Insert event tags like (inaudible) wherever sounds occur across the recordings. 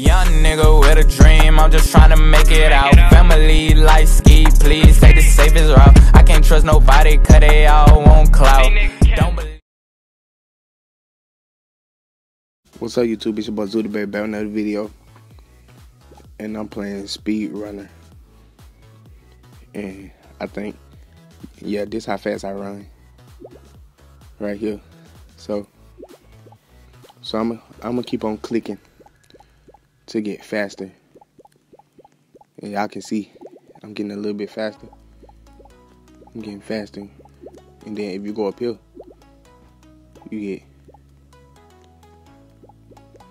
Young nigga with a dream, I'm just trying to make it out. Family life ski, please take the safest route. I can't trust nobody, cause they all want clout. Don't believe What's up, YouTube? It's your boy Zooted Baby back with another video. And I'm playing Speed Runner. And I think, yeah, this how fast I run. Right here. So, so I'm I'm gonna keep on clicking to get faster. And y'all can see I'm getting a little bit faster. I'm getting faster. And then if you go up here, you get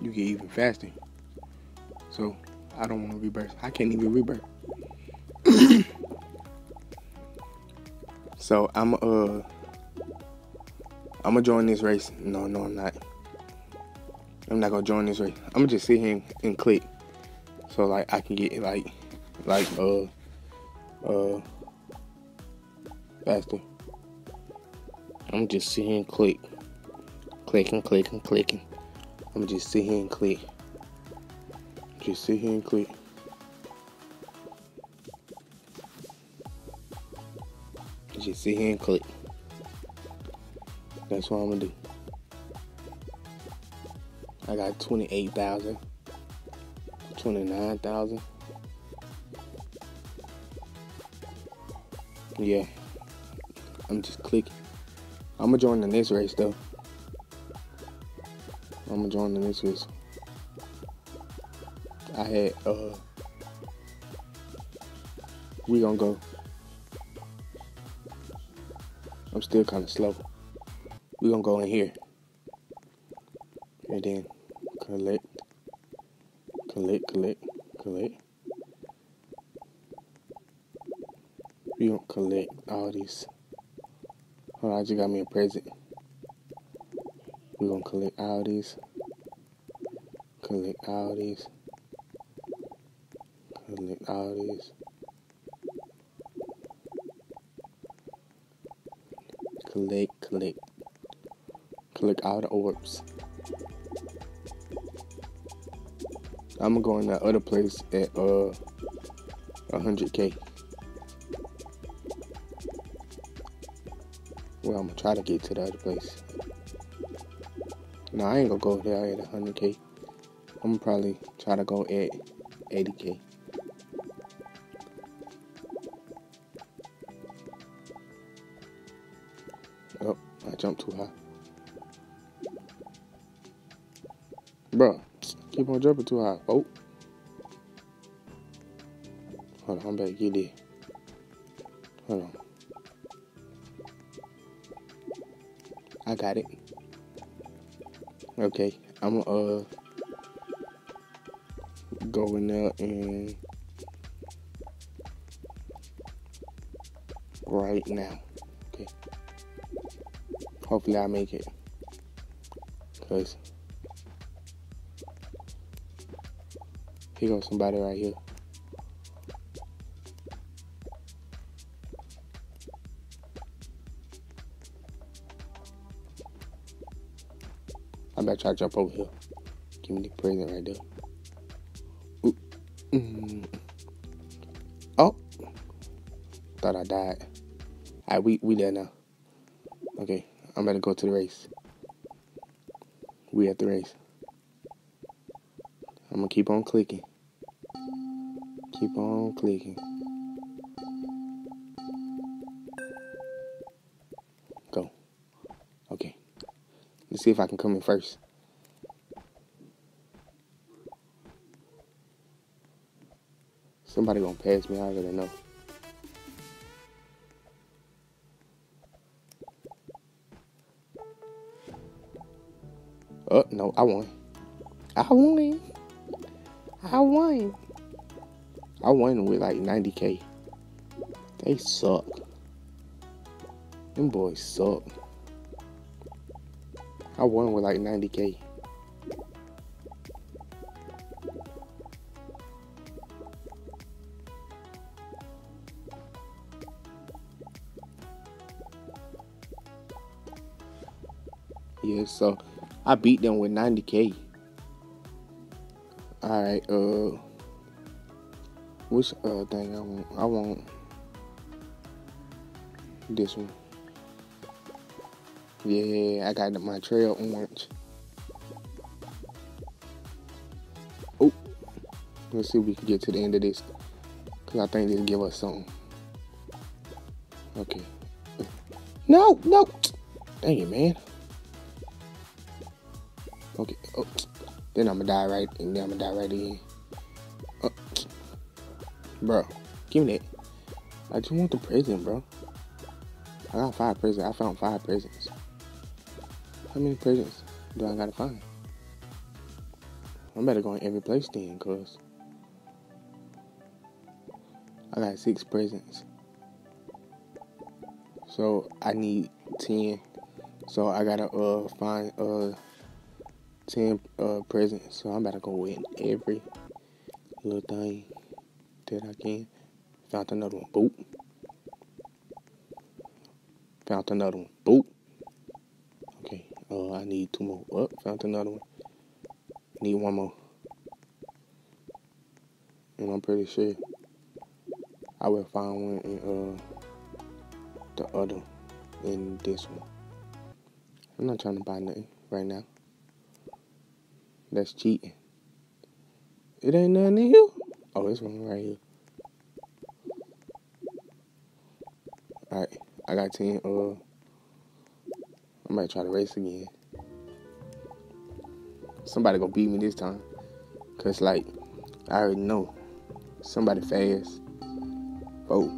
you get even faster. So I don't want to rebirth. I can't even rebirth. (coughs) so I'm uh I'm gonna join this race. No, no, I'm not. I'm not gonna join this race. I'm gonna just sit here and, and click. So like I can get like like uh uh faster. I'm just sit here and click. Clicking, clicking, clicking. I'm just sit here and click. Just sit here and click. Just sit here and click. That's what I'm gonna do. I got 28,000, 29,000. Yeah, I'm just clicking. I'm gonna join the next race though. I'm gonna join the next race. I had uh we gonna go. I'm still kinda slow. We gonna go in here. And then collect collect collect collect. We gonna collect all these. Hold on, I just got me a present. We're gonna collect all these. Collect all these. Collect all these. Collect, collect. Collect all the orbs. I'm gonna go in that other place at uh 100k. Well, I'm gonna try to get to the other place. No, I ain't gonna go there at 100k. I'm gonna probably try to go at 80k. Oh, I jumped too high. Bro, keep on jumping too high. Oh. Hold on, I'm back. Get there. Hold on. I got it. Okay, I'm uh go in there and right now. Okay. Hopefully I make it. Cause here goes somebody right here. I try to jump over here. Give me the present right there. Mm. Oh. Thought I died. Alright, we, we there now. Okay, I'm to go to the race. We at the race. I'm gonna keep on clicking. Keep on clicking. Go. Okay. Let's see if I can come in first. Somebody gonna pass me, I already know. Oh, no, I won. I won. I won. I won with like 90k. They suck. Them boys suck. I won with like 90k. Yeah, so I beat them with 90k. Alright, Uh, which uh thing I want? I want this one. Yeah, I got my trail orange. Oh, let's see if we can get to the end of this. Cause I think this give us something. Okay. No, no. Dang it, man. Okay. Oh. Then I'm gonna die right, and then I'm gonna die right in. Bro, give me that. I just want the present, bro. I got five presents. I found five presents. How many presents do I gotta find? I better go in every place then, cause I got six presents. So I need ten. So I gotta uh find uh ten uh presents. So I'm about to go in every little thing I can. Found another one. Boop. Found another one. Boop. Okay. Uh, I need two more. Up. Oh, found another one. Need one more. And I'm pretty sure I will find one in uh the other in this one. I'm not trying to buy nothing right now. That's cheating. It ain't nothing in here. Oh, it's one right here. Alright, I got 10. Uh, I might try to race again. Somebody gonna beat me this time. Cause like, I already know. Somebody fast. Four,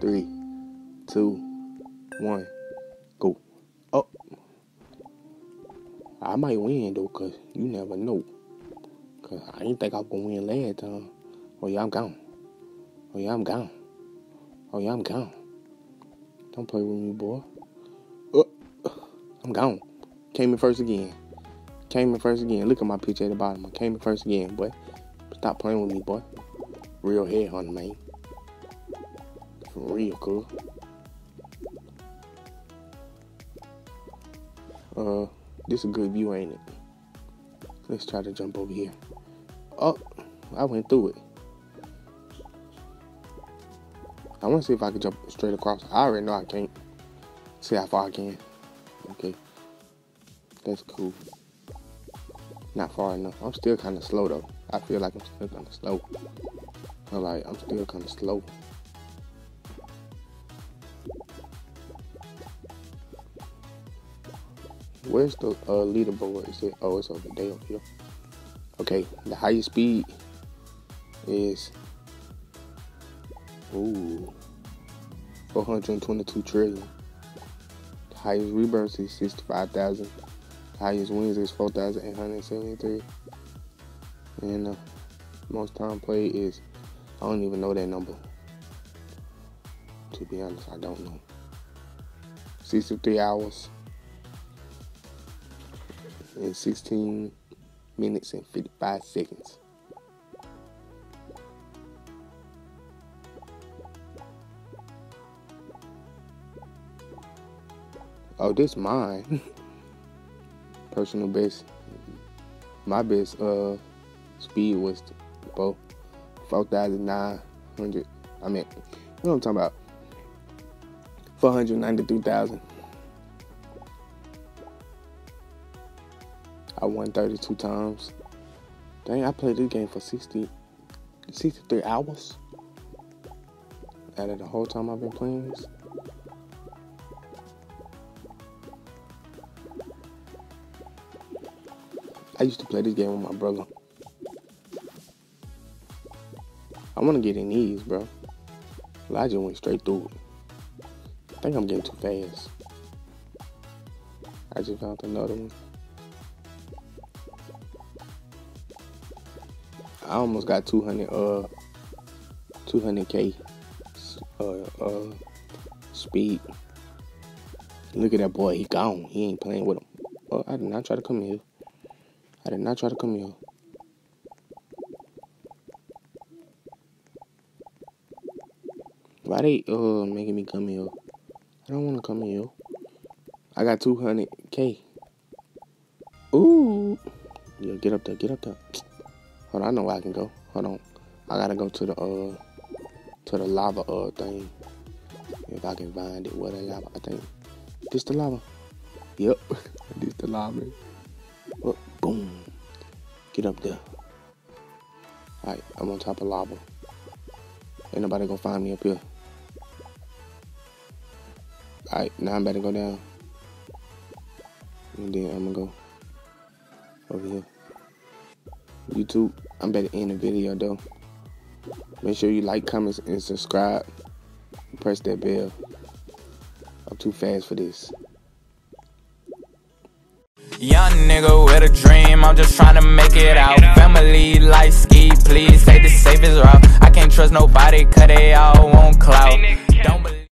three, two, one, go. Up. I might win though, cause you never know. Cause I didn't think I was gonna win last time. Oh yeah, I'm gone. Oh yeah, I'm gone. Oh yeah, I'm gone. Don't play with me, boy. Uh, I'm gone. Came in first again. Came in first again. Look at my picture at the bottom. I came in first again, boy. Stop playing with me, boy. Real headhunter, man. For real, cool. Uh, this is a good view, ain't it? Let's try to jump over here. Oh, I went through it. I want to see if I can jump straight across. I already know I can't. See how far I can. Okay. That's cool. Not far enough. I'm still kind of slow though. I feel like I'm still kind of slow. I'm like, I'm still kind of slow. Where's the uh, leaderboard? Is it? Oh, it's over there here. Okay, the highest speed is Ooh. 422 trillion. The highest rebirths is 65,000. The highest wins is 4,873. And uh, most time played is, I don't even know that number. To be honest, I don't know. 63 hours and 16 minutes and 55 seconds. Oh, this mine. (laughs) Personal best. My best uh speed was four four thousand nine hundred. I mean, what I'm talking about? Four hundred ninety three thousand. I won 32 times. Dang, I played this game for 60, 63 hours. Out of the whole time I've been playing this. I used to play this game with my brother. I want to get in these, bro. Elijah went straight through. I think I'm getting too fast. I just found another one. I almost got 200 uh 200k uh uh speed. Look at that boy, he gone. He ain't playing with him. Oh, I did not try to come here. I did not try to come here. Why they uh making me come here? I don't want to come here. I got 200k. Ooh. Yo, get up there, get up there. Hold on, I know where I can go. Hold on. I gotta go to the uh to the lava uh thing. If I can find it. Where the lava I think. This the lava. Yep. (laughs) this the lava. Oh, boom. Get up there. Alright, I'm on top of lava. Ain't nobody gonna find me up here. Alright, now I'm about to go down. And then I'm gonna go over here. YouTube, I'm about to end the video though. Make sure you like, comment, and subscribe. Press that bell. I'm too fast for this. Young nigga with a dream, I'm just trying to make it out. Family life ski, please take the safest route. I can't trust nobody, cut it all want clout. Don't